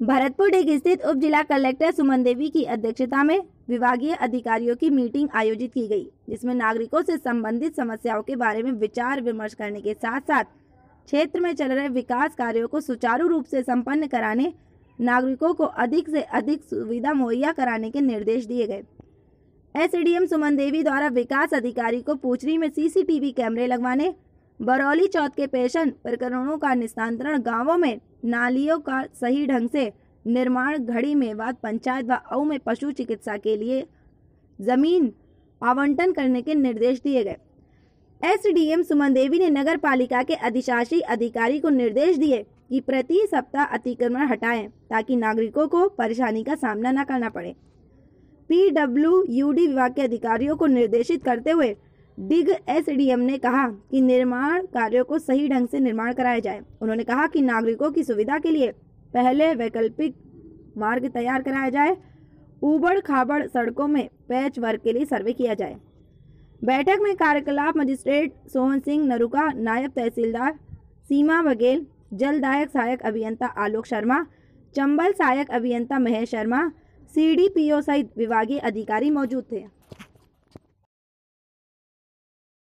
भरतपुर डेग स्थित उप जिला कलेक्टर सुमन देवी की अध्यक्षता में विभागीय अधिकारियों की मीटिंग आयोजित की गई, जिसमें नागरिकों से संबंधित समस्याओं के बारे में विचार विमर्श करने के साथ साथ क्षेत्र में चल रहे विकास कार्यों को सुचारू रूप से संपन्न कराने, नागरिकों को अधिक से अधिक सुविधा मुहैया कराने के निर्देश दिए गए। एसडीएम सुमन देवी द्वारा विकास अधिकारी को पूछरी में सीसीटीवी कैमरे लगवाने बरौली चौथ के पेशन प्रकरणों का निस्तांतरण गाँवों में नालियों का सही ढंग से निर्माण, घड़ी मेवात पंचायत व अऊ में पशु चिकित्सा के लिए ज़मीन आवंटन करने के निर्देश दिए गए। एसडीएम सुमन देवी ने नगर पालिका के अधिशासी अधिकारी को निर्देश दिए कि प्रति सप्ताह अतिक्रमण हटाएँ ताकि नागरिकों को परेशानी का सामना न करना पड़े। पीडब्ल्यूडी विभाग के अधिकारियों को निर्देशित करते हुए डिग एसडीएम ने कहा कि निर्माण कार्यों को सही ढंग से निर्माण कराया जाए। उन्होंने कहा कि नागरिकों की सुविधा के लिए पहले वैकल्पिक मार्ग तैयार कराया जाए। उबड़ खाबड़ सड़कों में पैच वर्क के लिए सर्वे किया जाए। बैठक में कार्यकलाप मजिस्ट्रेट सोहन सिंह नरुका, नायब तहसीलदार सीमा बघेल, जलदायक सहायक अभियंता आलोक शर्मा, चंबल सहायक अभियंता महेश शर्मा, सीडीपीओ सहित विभागीय अधिकारी मौजूद थे।